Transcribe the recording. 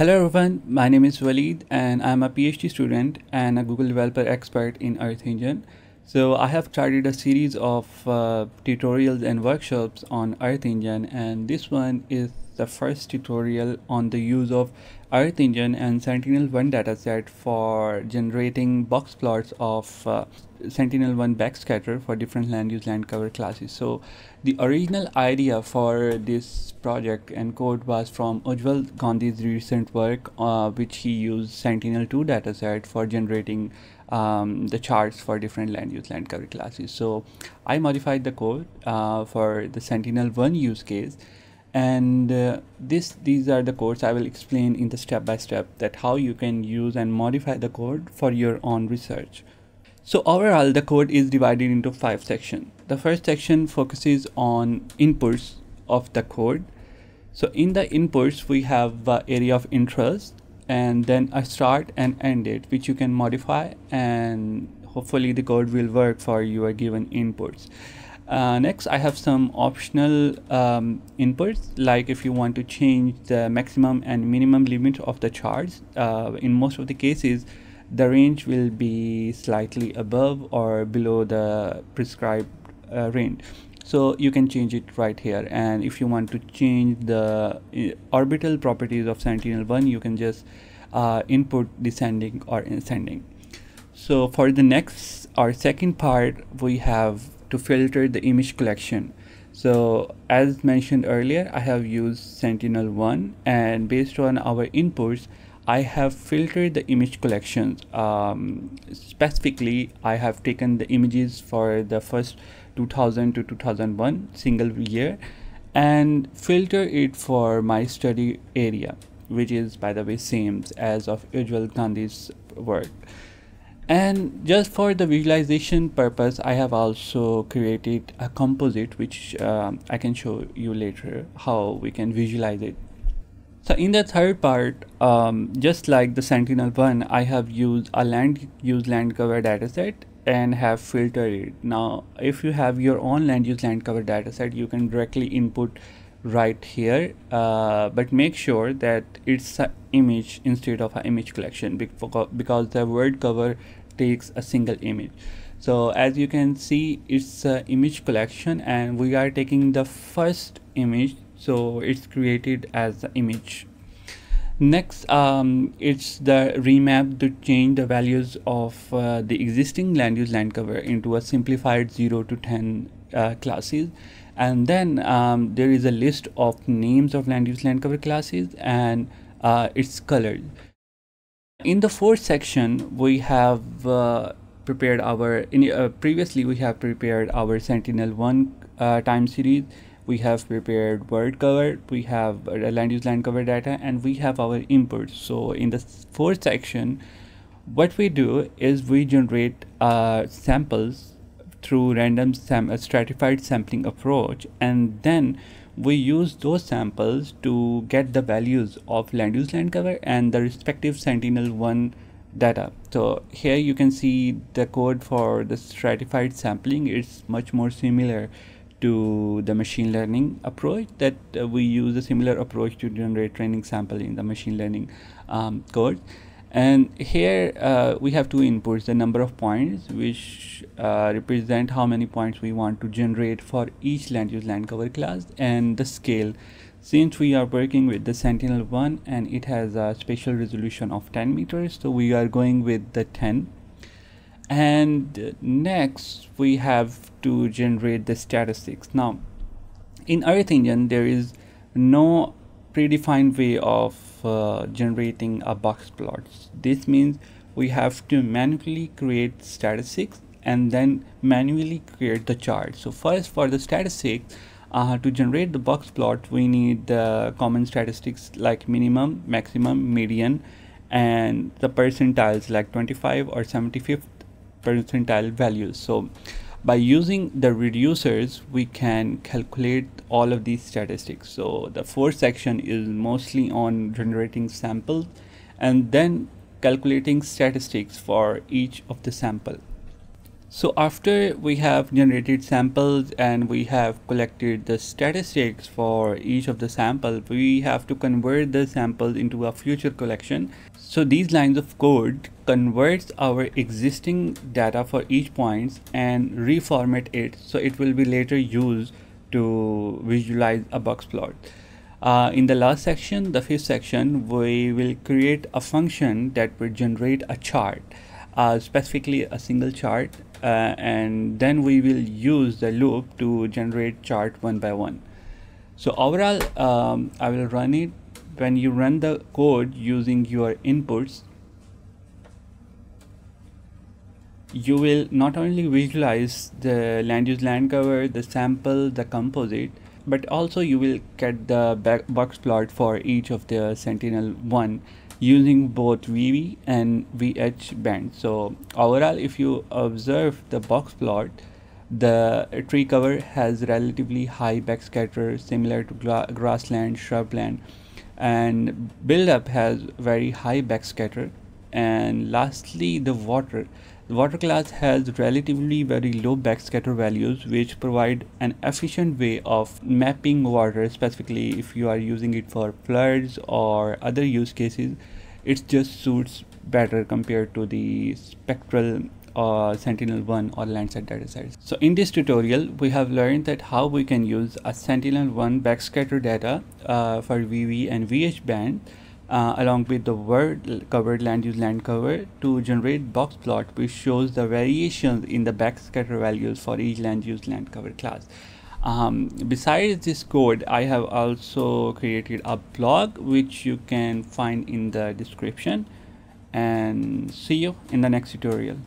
Hello everyone, my name is Waleed and I'm a PhD student and a Google Developer expert in Earth Engine. So I have started a series of uh, tutorials and workshops on Earth Engine and this one is the first tutorial on the use of Earth Engine and Sentinel-1 dataset for generating box plots of uh, Sentinel-1 backscatter for different land use land cover classes. So the original idea for this project and code was from Ujaval Gandhi's recent work, uh, which he used Sentinel-2 dataset for generating um, the charts for different land use land cover classes. So I modified the code uh, for the Sentinel-1 use case and uh, this these are the codes i will explain in the step by step that how you can use and modify the code for your own research so overall the code is divided into five sections the first section focuses on inputs of the code so in the inputs we have uh, area of interest and then a start and end date which you can modify and hopefully the code will work for your given inputs uh, next, I have some optional um, inputs, like if you want to change the maximum and minimum limit of the charge. Uh, in most of the cases, the range will be slightly above or below the prescribed uh, range. So you can change it right here. And if you want to change the uh, orbital properties of Sentinel-1, you can just uh, input descending or ascending. So for the next or second part, we have to filter the image collection. So as mentioned earlier, I have used Sentinel-1 and based on our inputs, I have filtered the image collections. Um, specifically, I have taken the images for the first 2000 to 2001 single year and filter it for my study area, which is by the way same as of Ujaval Gandhi's work and just for the visualization purpose I have also created a composite which um, I can show you later how we can visualize it so in the third part um, just like the Sentinel-1 I have used a land use land cover dataset and have filtered it. Now if you have your own land use land cover dataset you can directly input right here uh, but make sure that it's an image instead of an image collection because the WorldCover takes a single image. So as you can see it's an image collection and we are taking the first image so it's created as the image. Next um, it's the remap to change the values of uh, the existing land use land cover into a simplified 0 to 10 uh, classes. And then um, there is a list of names of land use land cover classes and uh, it's colors in the fourth section, we have uh, prepared our, in, uh, previously we have prepared our Sentinel-1 uh, time series, we have prepared WorldCover, we have uh, land use land cover data, and we have our inputs. So in the fourth section, what we do is we generate uh, samples through random sam stratified sampling approach, and then we use those samples to get the values of land use land cover and the respective sentinel-1 data so here you can see the code for the stratified sampling it's much more similar to the machine learning approach that uh, we use a similar approach to generate training sample in the machine learning um, code and here uh, we have two inputs the number of points which uh, represent how many points we want to generate for each land use land cover class and the scale. Since we are working with the sentinel 1 and it has a spatial resolution of 10 meters so we are going with the 10 and next we have to generate the statistics now in earth engine there is no predefined way of uh, generating a box plots. This means we have to manually create statistics and then manually create the chart. So first for the statistics, uh, to generate the box plot, we need the common statistics like minimum, maximum, median, and the percentiles like 25 or 75th percentile values. So by using the reducers we can calculate all of these statistics so the fourth section is mostly on generating samples and then calculating statistics for each of the sample So after we have generated samples and we have collected the statistics for each of the sample, we have to convert the samples into a feature collection. So these lines of code converts our existing data for each points and reformat it so it will be later used to visualize a box plot. Uh, in the last section, the fifth section, we will create a function that will generate a chart, uh, specifically a single chart uh, and then we will use the loop to generate chart one by one. So overall um, I will run it. When you run the code using your inputs you will not only visualize the land use land cover the sample the composite but also you will get the box plot for each of the sentinel one using both VV and VH bands. So overall, if you observe the box plot, the tree cover has relatively high backscatter similar to grassland, shrubland and buildup has very high backscatter and lastly the water the water class has relatively very low backscatter values which provide an efficient way of mapping water specifically if you are using it for floods or other use cases it just suits better compared to the spectral uh, Sentinel-1 or Landsat datasets. So in this tutorial, we have learned that how we can use a Sentinel-1 backscatter data uh, for VV and VH band uh, along with the word covered land use land cover to generate box plot which shows the variations in the backscatter values for each land use land cover class. Um, besides this code, I have also created a blog which you can find in the description and see you in the next tutorial.